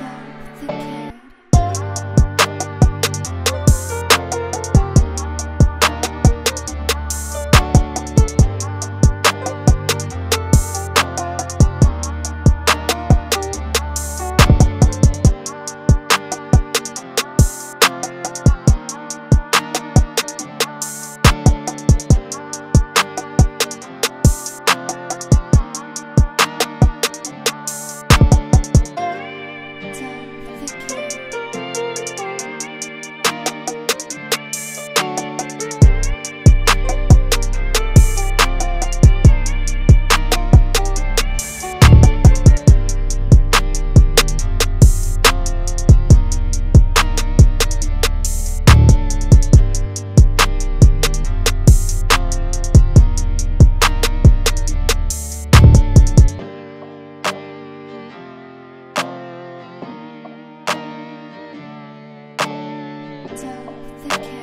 myself. The care.